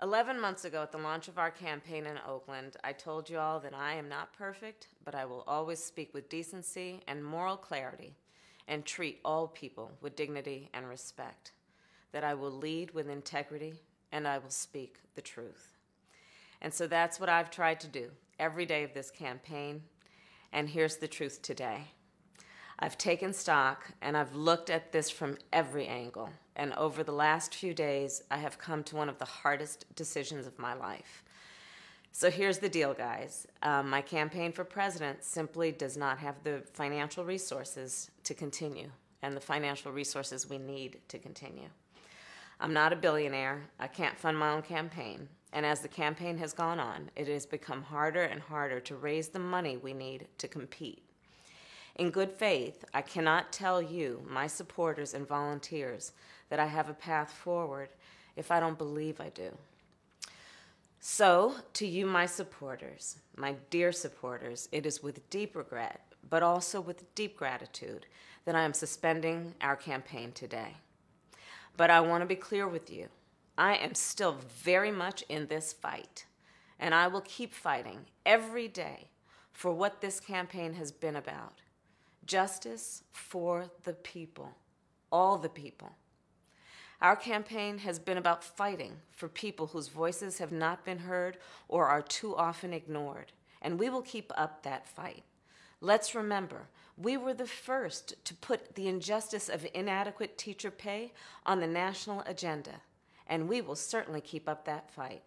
11 months ago, at the launch of our campaign in Oakland, I told you all that I am not perfect, but I will always speak with decency and moral clarity and treat all people with dignity and respect, that I will lead with integrity and I will speak the truth. And so that's what I've tried to do every day of this campaign. And here's the truth today. I've taken stock and I've looked at this from every angle. And over the last few days, I have come to one of the hardest decisions of my life. So here's the deal, guys. Um, my campaign for president simply does not have the financial resources to continue and the financial resources we need to continue. I'm not a billionaire. I can't fund my own campaign. And as the campaign has gone on, it has become harder and harder to raise the money we need to compete. In good faith, I cannot tell you, my supporters and volunteers, that I have a path forward if I don't believe I do. So, to you, my supporters, my dear supporters, it is with deep regret, but also with deep gratitude, that I am suspending our campaign today. But I want to be clear with you. I am still very much in this fight, and I will keep fighting every day for what this campaign has been about justice for the people, all the people. Our campaign has been about fighting for people whose voices have not been heard or are too often ignored, and we will keep up that fight. Let's remember, we were the first to put the injustice of inadequate teacher pay on the national agenda, and we will certainly keep up that fight.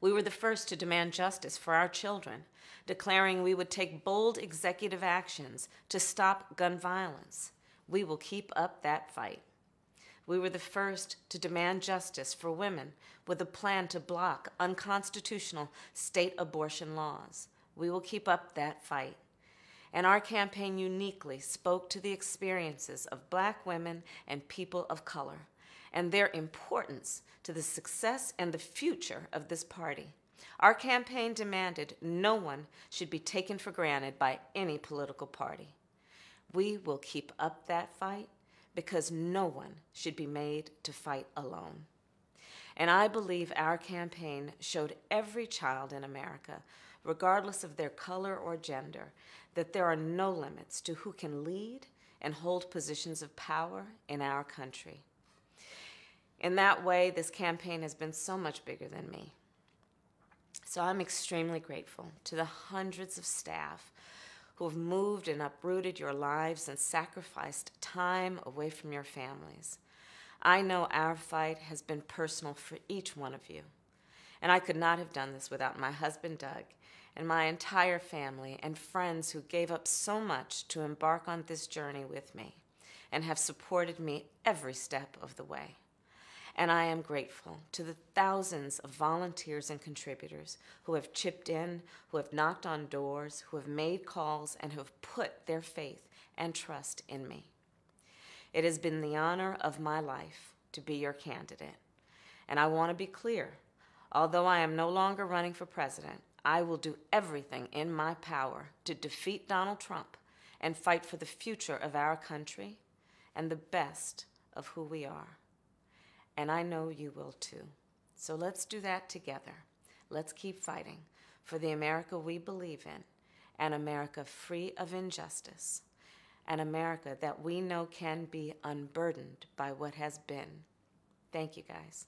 We were the first to demand justice for our children, declaring we would take bold executive actions to stop gun violence. We will keep up that fight. We were the first to demand justice for women with a plan to block unconstitutional state abortion laws. We will keep up that fight. And our campaign uniquely spoke to the experiences of black women and people of color and their importance to the success and the future of this party. Our campaign demanded no one should be taken for granted by any political party. We will keep up that fight because no one should be made to fight alone. And I believe our campaign showed every child in America, regardless of their color or gender, that there are no limits to who can lead and hold positions of power in our country. In that way, this campaign has been so much bigger than me. So I'm extremely grateful to the hundreds of staff who have moved and uprooted your lives and sacrificed time away from your families. I know our fight has been personal for each one of you. And I could not have done this without my husband, Doug, and my entire family and friends who gave up so much to embark on this journey with me and have supported me every step of the way. And I am grateful to the thousands of volunteers and contributors who have chipped in, who have knocked on doors, who have made calls, and who have put their faith and trust in me. It has been the honor of my life to be your candidate. And I want to be clear although I am no longer running for president, I will do everything in my power to defeat Donald Trump and fight for the future of our country and the best of who we are and I know you will too. So let's do that together. Let's keep fighting for the America we believe in, an America free of injustice, an America that we know can be unburdened by what has been. Thank you, guys.